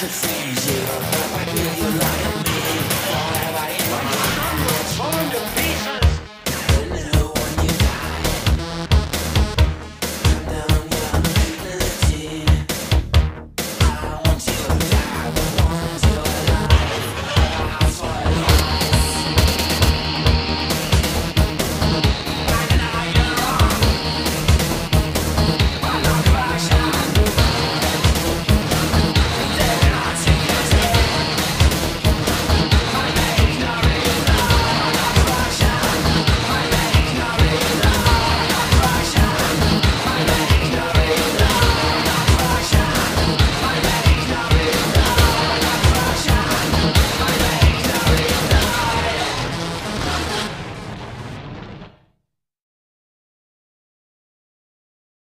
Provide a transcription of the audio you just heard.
I can freeze you. I feel you lying.